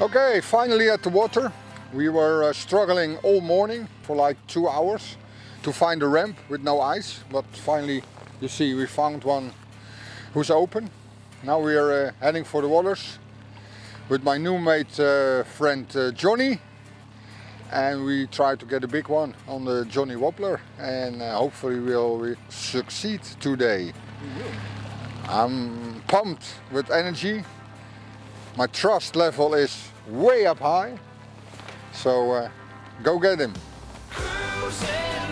Okay, finally at the water. We were uh, struggling all morning for like two hours to find a ramp with no ice, but finally you see we found one who's open. Now we are uh, heading for the waters with my new mate uh, friend uh, Jonny and we try to get a big one on the Jonny Vobbler and uh, hopefully we'll we succeed today. I'm pumped with energy. My trust level is way up high. So uh, go get him. Cruising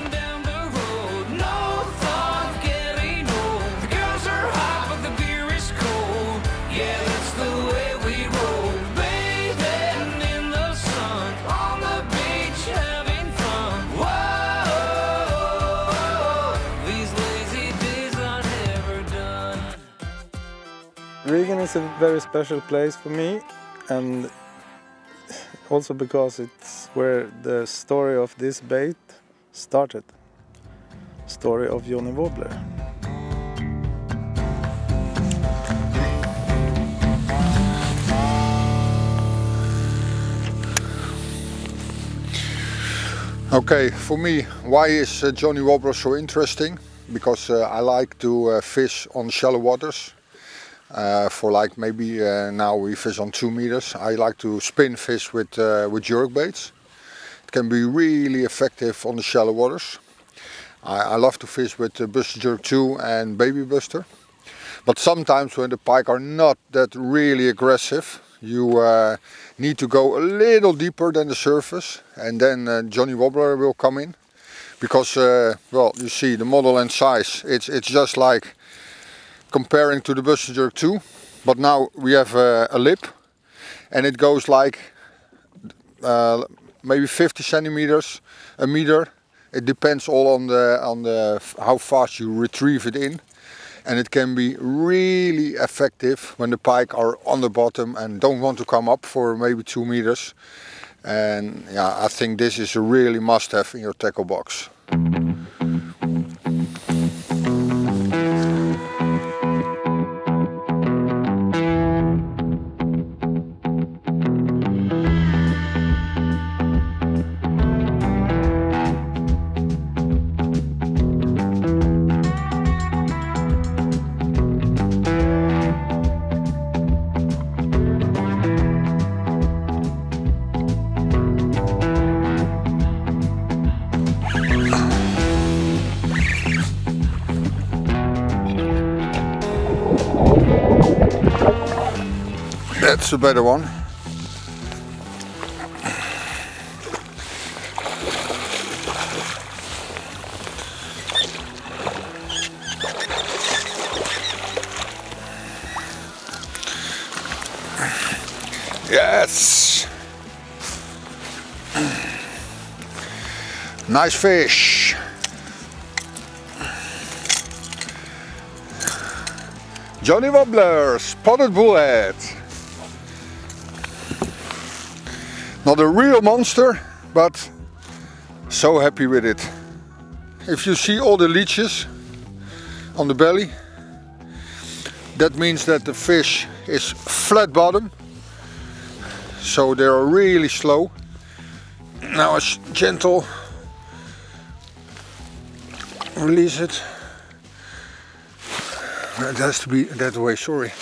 Is a very special place for me and also because it's where the story of this bait started. Story of Jonny Vobbler. Okay, for me, why is uh, Jonny Vobbler so interesting? Because uh, I like to uh, fish on shallow waters. Uh, for like maybe uh, now we fish on two meters. I like to spin fish with uh, with jerk baits. It can be really effective on the shallow waters. I, I love to fish with uh, Buster Jerk 2 and Baby Buster. But sometimes when the pike are not that really aggressive, you uh, need to go a little deeper than the surface and then uh, Jonny Vobbler will come in. Because, uh, well, you see the model and size, it's, it's just like comparing to the Buster Jerk 2. But now we have uh, a lip and it goes like uh, maybe 50 centimeters, a meter. It depends all on the on the how fast you retrieve it in, and it can be really effective when the pike are on the bottom and don't want to come up for maybe two meters. And yeah, I think this is a really must-have in your tackle box. That's a better one. Yes. Nice fish. Jonny Vobbler, spotted bullhead. Not a real monster, but so happy with it. If you see all the leeches on the belly, that means that the fish is flat bottom. So they are really slow. Now it's gentle. Release it. It has to be that way, sorry.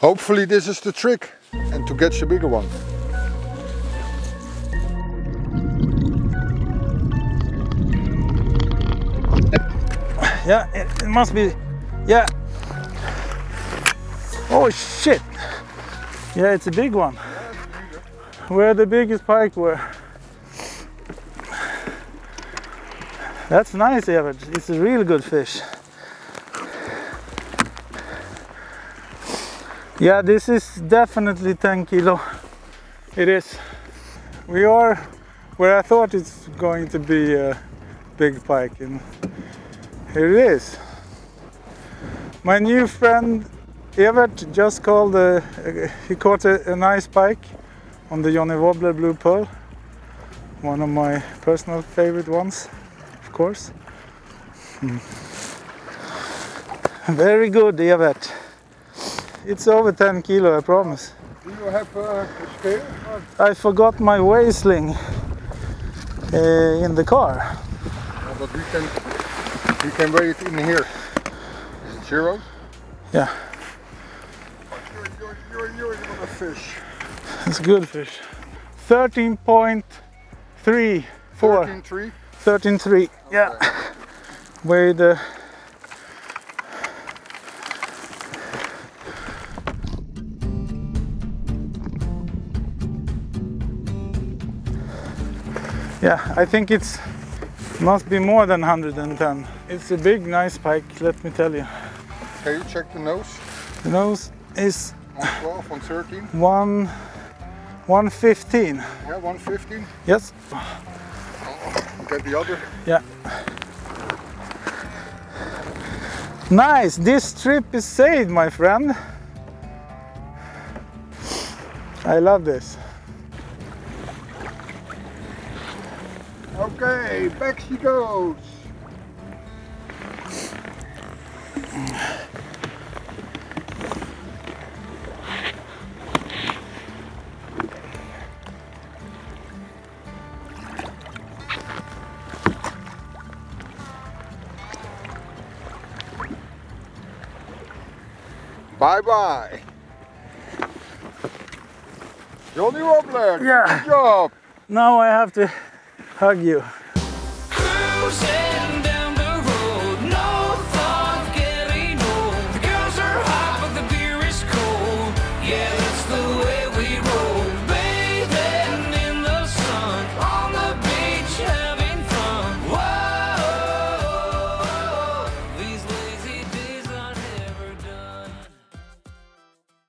Hopefully this is the trick and to catch a bigger one. Yeah, it, it must be. Yeah. Oh shit! Yeah, it's a big one. Where the biggest pike were. That's nice, Evert. It's a real good fish. Yeah, this is definitely 10 kilo. It is. We are where I thought it's going to be a big pike, and here it is. My new friend Evert just called. A, he caught a, a nice pike on the Jonny Vobbler Blue Pearl. One of my personal favorite ones, of course. Hmm. Very good, Evert. It's over 10 kilo, I promise. Do you have uh, a scale? I forgot my waistling uh, in the car. But we can we can weigh it in here. Is it zero? Yeah, You're, you're, you're, you're gonna fish. it's good fish. 13.3, 4, 13.3. 13.3. Yeah, weigh the Yeah, I think it's must be more than 110. It's a big, nice pike, let me tell you. Can you check the nose? The nose is 112, 113? one 115. Yeah, 115. Yes. Oh, get the other. Yeah. Nice. This trip is saved, my friend. I love this. Okay, back she goes. Bye bye. Jonny Vobbler, Yeah. good job. Now I have to hug you. Cruising